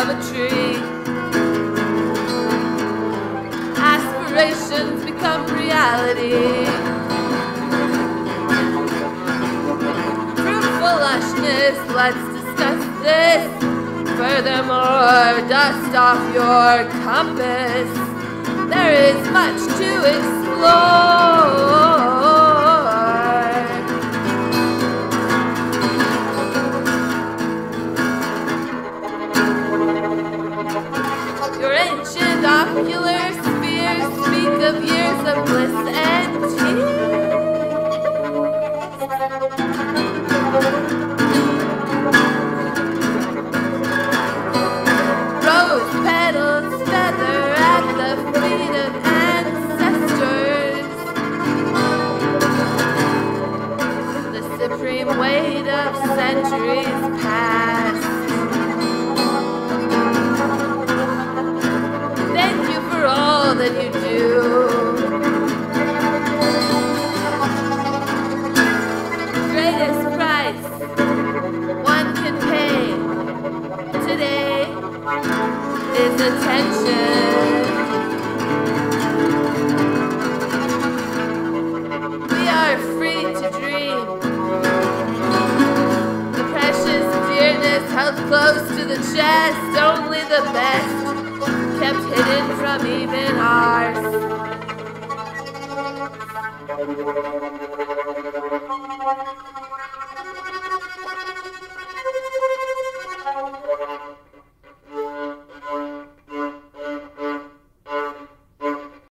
of a tree. Aspirations become reality. Fruitful lushness, let's discuss this. Furthermore, dust off your compass. There is much to explore. Ocular spheres speak of years of bliss and tears. Rose petals feather at the feet of ancestors. The supreme weight of centuries do. Greatest price one can pay today is attention. We are free to dream. The precious dearness held close to the chest, only the best kept hidden from even ours.